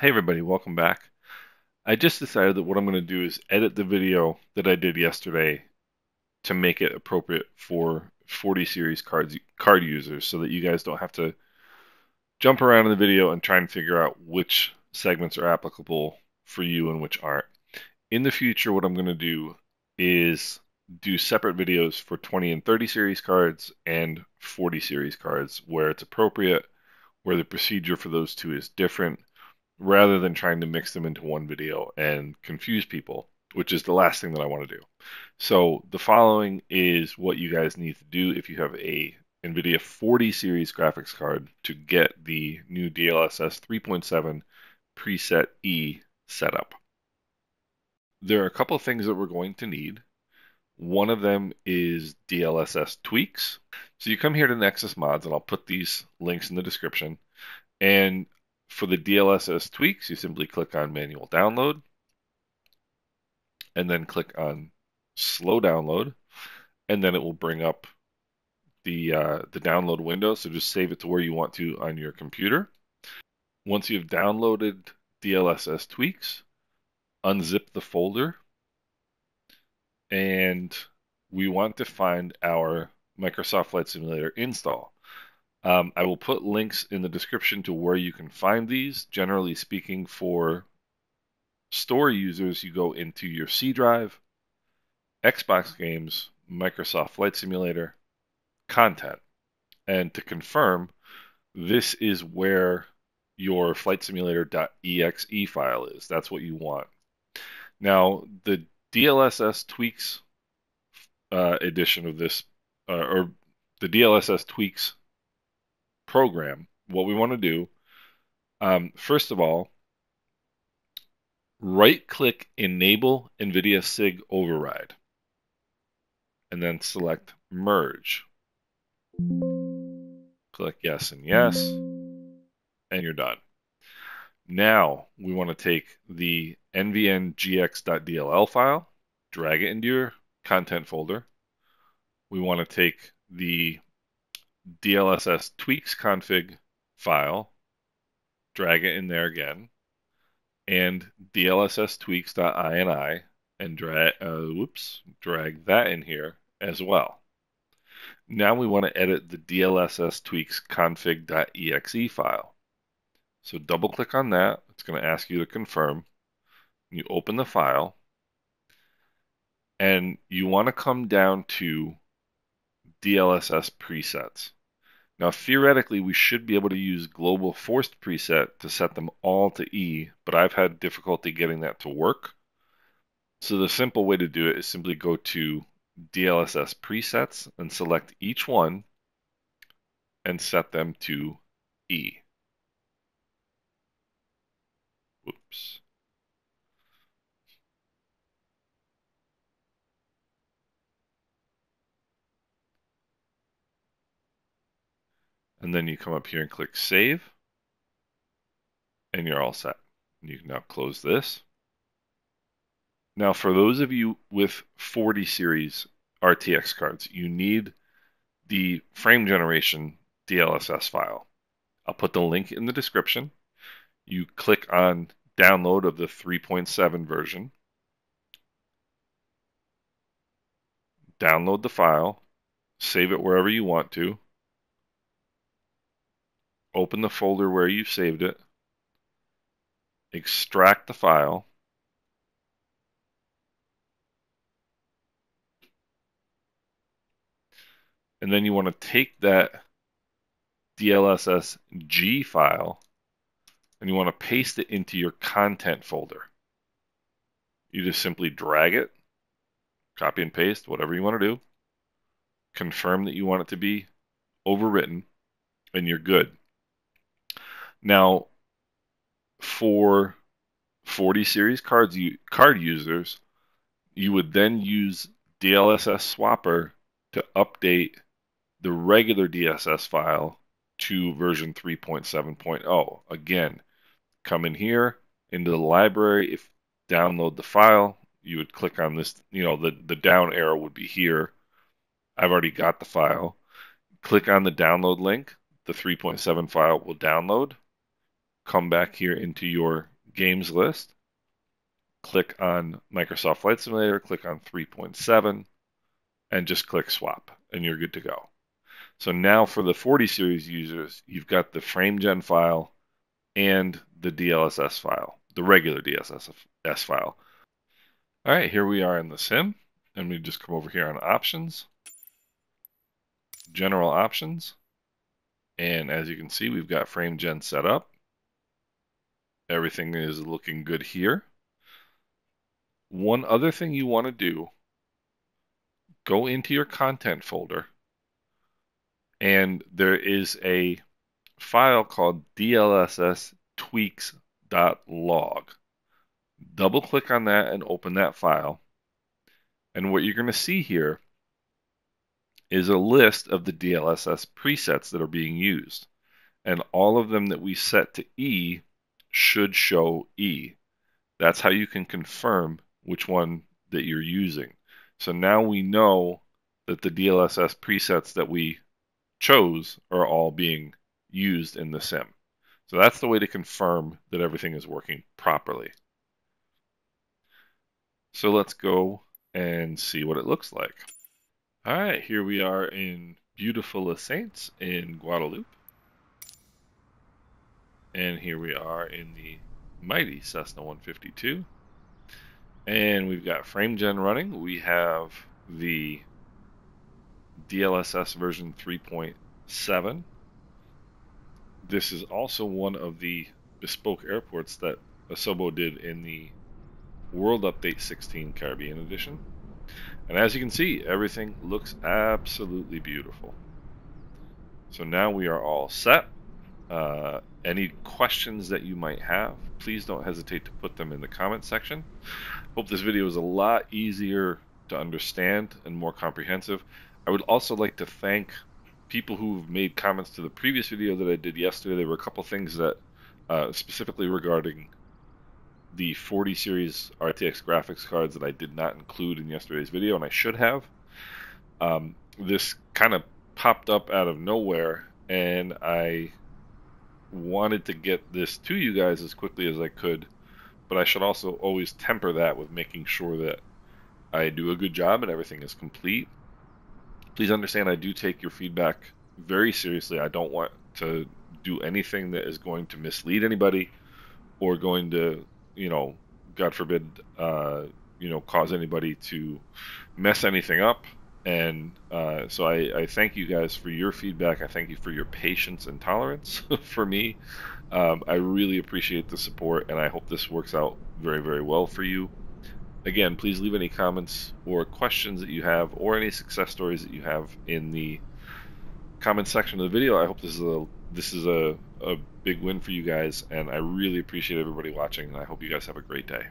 Hey everybody, welcome back. I just decided that what I'm going to do is edit the video that I did yesterday to make it appropriate for 40 series cards card users so that you guys don't have to jump around in the video and try and figure out which segments are applicable for you and which aren't. In the future what I'm going to do is do separate videos for 20 and 30 series cards and 40 series cards where it's appropriate, where the procedure for those two is different rather than trying to mix them into one video and confuse people, which is the last thing that I want to do. So the following is what you guys need to do if you have a NVIDIA 40 series graphics card to get the new DLSS 3.7 preset E setup. There are a couple of things that we're going to need. One of them is DLSS tweaks. So you come here to Nexus Mods, and I'll put these links in the description. And for the DLSS tweaks, you simply click on manual download and then click on slow download and then it will bring up the uh, the download window. So just save it to where you want to on your computer. Once you've downloaded DLSS tweaks, unzip the folder and we want to find our Microsoft Flight Simulator install. Um, I will put links in the description to where you can find these. Generally speaking, for store users, you go into your C drive, Xbox games, Microsoft Flight Simulator, content. And to confirm, this is where your flight simulator.exe file is. That's what you want. Now, the DLSS tweaks uh, edition of this, uh, or the DLSS tweaks program, what we want to do, um, first of all, right click Enable NVIDIA SIG Override, and then select Merge. Click Yes and Yes, and you're done. Now we want to take the nvngx.dll file, drag it into your content folder. We want to take the DLSS tweaks config file, drag it in there again, and DLSS tweaks.ini and drag uh, whoops drag that in here as well. Now we want to edit the DLSS tweaks config.exe file. So double click on that. It's going to ask you to confirm. You open the file and you want to come down to DLSS presets. Now, theoretically, we should be able to use global forced preset to set them all to E, but I've had difficulty getting that to work. So the simple way to do it is simply go to DLSS presets and select each one and set them to E. Whoops. And then you come up here and click Save. And you're all set. You can now close this. Now, for those of you with 40 series RTX cards, you need the frame generation DLSS file. I'll put the link in the description. You click on download of the 3.7 version. Download the file, save it wherever you want to, open the folder where you saved it, extract the file, and then you want to take that DLSSG file and you want to paste it into your content folder. You just simply drag it, copy and paste, whatever you want to do, confirm that you want it to be overwritten, and you're good. Now, for 40 series cards you, card users, you would then use DLSS Swapper to update the regular DSS file to version 3.7.0. Again, come in here into the library. If download the file, you would click on this, you know, the, the down arrow would be here. I've already got the file. Click on the download link. The 3.7 file will download come back here into your games list, click on Microsoft Flight Simulator, click on 3.7, and just click swap, and you're good to go. So now for the 40 series users, you've got the FrameGen file and the DLSS file, the regular DLSS file. All right, here we are in the sim, and we just come over here on options, general options, and as you can see, we've got FrameGen set up. Everything is looking good here. One other thing you want to do, go into your content folder, and there is a file called dlss tweaks.log. Double click on that and open that file. And what you're going to see here is a list of the DLSS presets that are being used. And all of them that we set to E should show E. That's how you can confirm which one that you're using. So now we know that the DLSS presets that we chose are all being used in the sim. So that's the way to confirm that everything is working properly. So let's go and see what it looks like. All right, here we are in beautiful Les Saintes in Guadeloupe. And here we are in the mighty Cessna 152. And we've got FrameGen running. We have the DLSS version 3.7. This is also one of the bespoke airports that Asobo did in the World Update 16 Caribbean Edition. And as you can see, everything looks absolutely beautiful. So now we are all set. Uh, any questions that you might have, please don't hesitate to put them in the comment section. Hope this video was a lot easier to understand and more comprehensive. I would also like to thank people who've made comments to the previous video that I did yesterday. There were a couple things that uh, specifically regarding the 40 series RTX graphics cards that I did not include in yesterday's video, and I should have. Um, this kind of popped up out of nowhere, and I wanted to get this to you guys as quickly as I could, but I should also always temper that with making sure that I do a good job and everything is complete. Please understand I do take your feedback very seriously. I don't want to do anything that is going to mislead anybody or going to you know, God forbid, uh, you know, cause anybody to mess anything up. And uh, so I, I, thank you guys for your feedback. I thank you for your patience and tolerance for me. Um, I really appreciate the support, and I hope this works out very, very well for you. Again, please leave any comments or questions that you have, or any success stories that you have in the comment section of the video. I hope this is a this is a, a big win for you guys, and I really appreciate everybody watching, and I hope you guys have a great day.